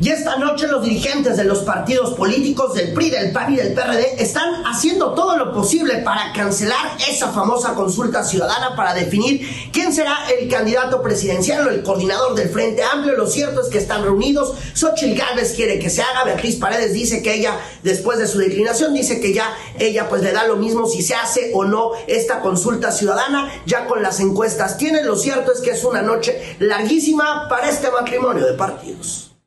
Y esta noche los dirigentes de los partidos políticos del PRI, del PAN y del PRD están haciendo todo lo posible para cancelar esa famosa consulta ciudadana para definir quién será el candidato presidencial o el coordinador del Frente Amplio. Lo cierto es que están reunidos. Xochitl Gálvez quiere que se haga. Beatriz Paredes dice que ella, después de su declinación, dice que ya ella pues le da lo mismo si se hace o no esta consulta ciudadana. Ya con las encuestas tiene. Lo cierto es que es una noche larguísima para este matrimonio de partidos.